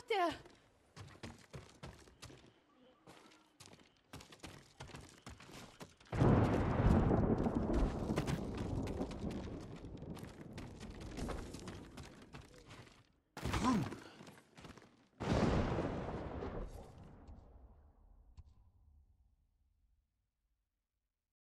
out there.